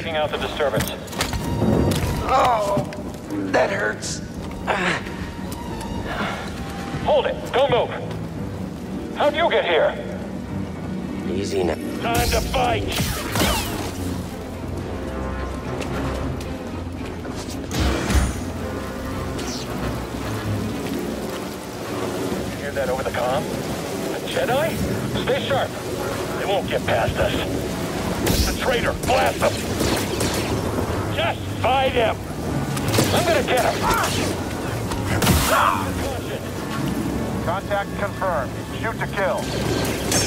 Checking out the disturbance. Oh, that hurts. Hold it! Don't move! How'd you get here? Easy now. Time to fight! Hear that over the comm? A Jedi? Stay sharp. They won't get past us. It's a traitor. Blast them! Just fight him! I'm gonna get him! Contact confirmed. Shoot to kill.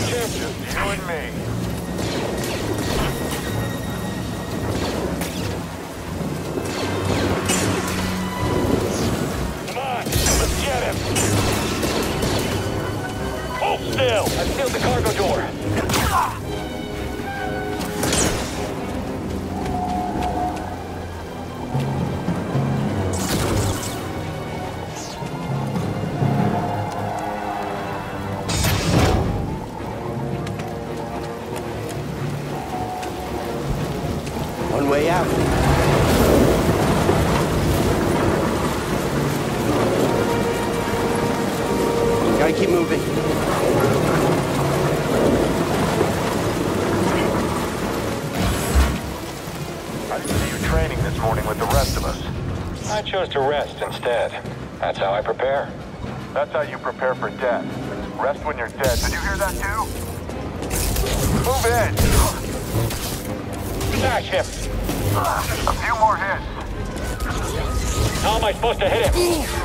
Chances. You and me. Come on, let's get him. Hold still. I've sealed the cargo door. One way out. Gotta keep moving. I see you training this morning with the rest of us. I chose to rest instead. That's how I prepare. That's how you prepare for death. Rest when you're dead. Did you hear that too? Move in. Smash him. A few more hits. How am I supposed to hit him?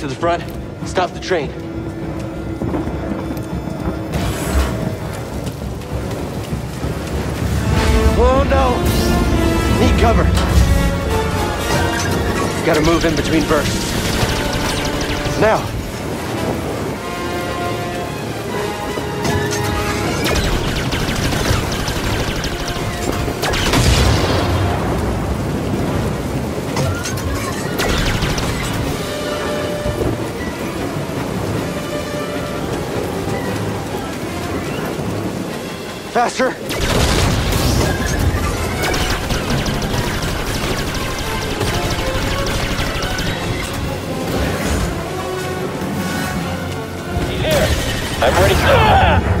To the front. Stop the train. Oh no! Need cover. Gotta move in between bursts. Now. Faster! I'm ready. Ah!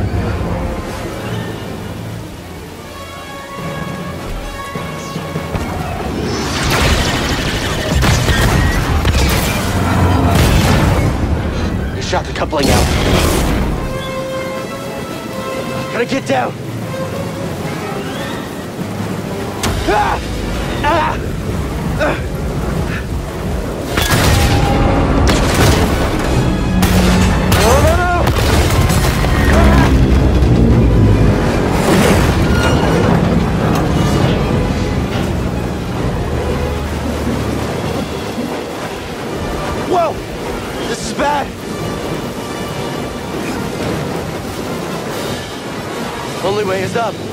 You shot the coupling out. Gotta get down. Only way is up.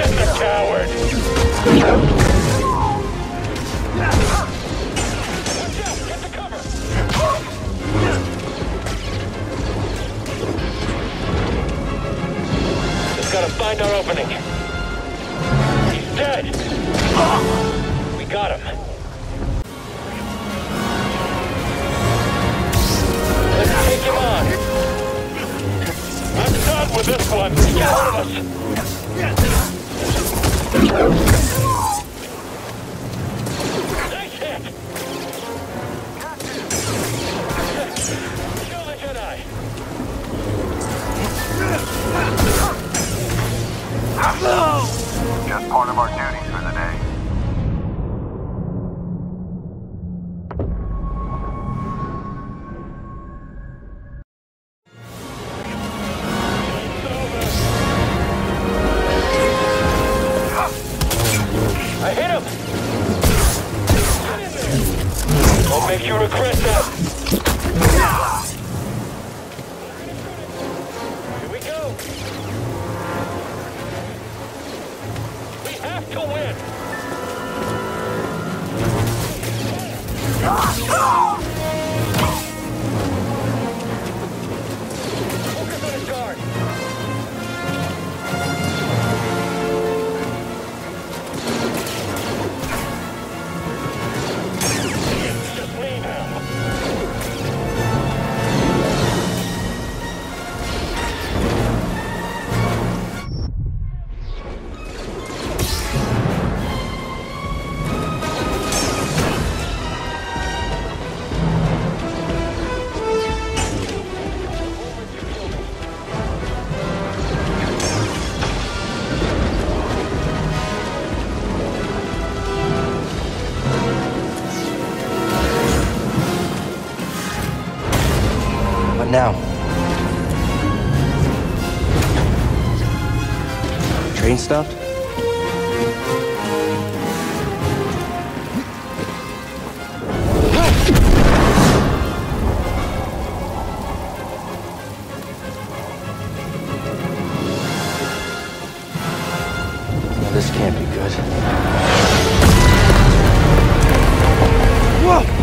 Get the coward. Watch get the cover. Just gotta find our opening. He's dead. We got him. Let's take him on. I'm done with this one. Get out of us. Let's go. This can't be good. Whoa!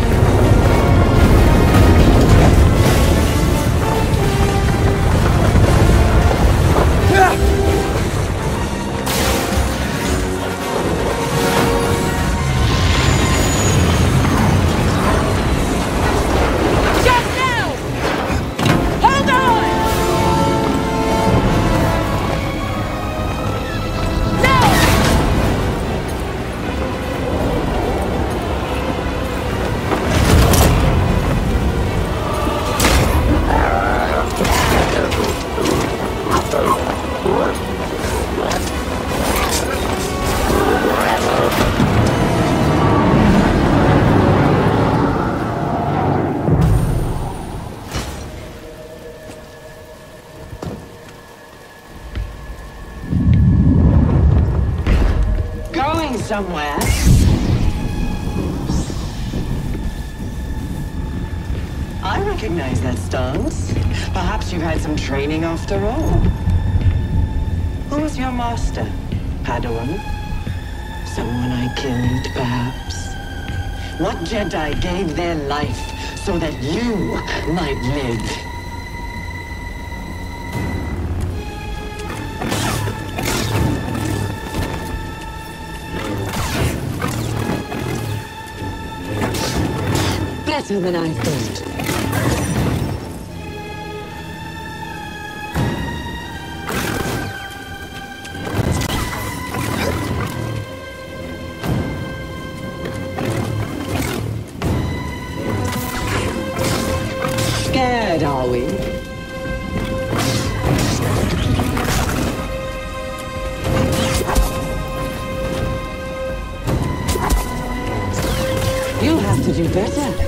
Perhaps you've had some training after all. Who was your master? Padawan? Someone I killed, perhaps? What Jedi gave their life so that you might live? Better than I thought. Are we? You'll have to do better.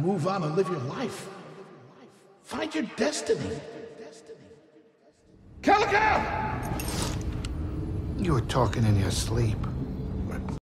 Move on and live your life. Find your destiny. Calico! You were talking in your sleep.